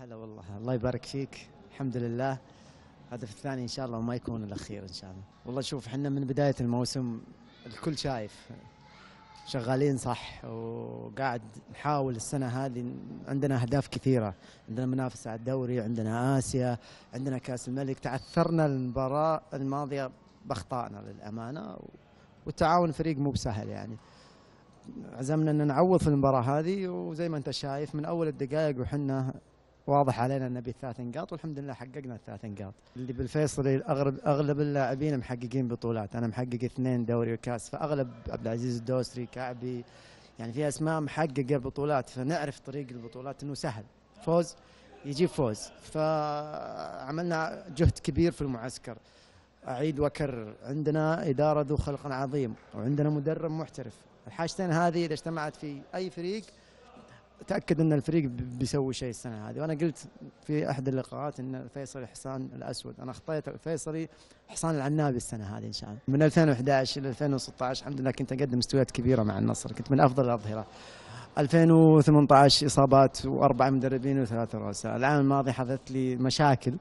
هلا والله. الله يبارك فيك. الحمد لله. الهدف الثاني إن شاء الله وما يكون الأخير إن شاء الله. والله شوف إحنا من بداية الموسم الكل شايف. شغالين صح وقاعد نحاول السنة هذه. عندنا أهداف كثيرة. عندنا منافسة على الدوري عندنا آسيا عندنا كأس الملك. تعثرنا المباراة الماضية بأخطائنا للأمانة والتعاون فريق مو بسهل يعني. عزمنا إن نعوض في المباراة هذه. وزي ما أنت شايف من أول الدقائق وحنا واضح علينا إن نبي الثلاث نقاط والحمد لله حققنا الثلاث نقاط. اللي بالفيصلي اغلب أغلب اللاعبين محققين بطولات. أنا محقق اثنين دوري وكاس فأغلب عبد العزيز الدوسري كعبي يعني في أسماء محققة بطولات فنعرف طريق البطولات إنه سهل. فوز يجيب فوز. فعملنا جهد كبير في المعسكر. أعيد وأكرر. عندنا إدارة ذو خلق عظيم وعندنا مدرب محترف. الحاجتين هذه إذا اجتمعت في أي فريق تأكد إن الفريق بيسوي شيء السنة هذه. وأنا قلت في أحد اللقاءات إن الفيصلي حصان الأسود. أنا أخطيت الفيصلي حصان العنابي السنة هذه إن شاء الله. من 2011 إلى 2016 الحمد لله كنت أقدم مستويات كبيرة مع النصر. كنت من أفضل الأظهرة. 2018 إصابات وأربع مدربين وثلاثة رؤساء. العام الماضي حدثت لي مشاكل.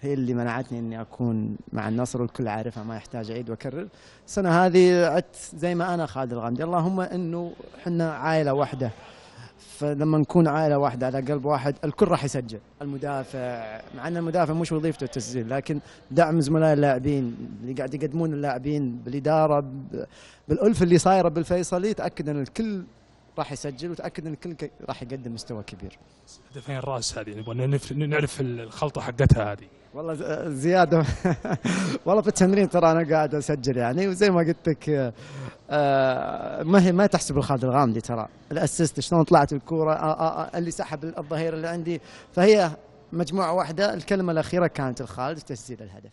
هي اللي منعتني إني أكون مع النصر والكل عارفها ما يحتاج أعيد وأكرر. السنة هذه عدت زي ما أنا خالد الغامدي. اللهم إنه إحنا عائلة واحدة. فلما نكون عائلة واحدة على قلب واحد الكل راح يسجل المدافع مع إن المدافع مش وظيفته التسجيل لكن دعم زملاء اللاعبين اللي قاعد يقدمون اللاعبين بالإدارة بالألف اللي صايرة بالفيصلي تاكد إن الكل راح يسجل وتاكد إن الكل راح يقدم مستوى كبير. هدفين الرأس هذه نبغى نعرف الخلطة حقتها هذه. والله زيادة والله في التمرين ترى أنا قاعد أسجل يعني وزي ما قلت لك آه، ما هي ما تحسب الخالد الغامدي ترى. الأسيست شلون طلعت الكورة آه، آه، اللي سحب الظهير اللي عندي. فهي مجموعة واحدة. الكلمة الأخيرة كانت الخالد تسجيل الهدف.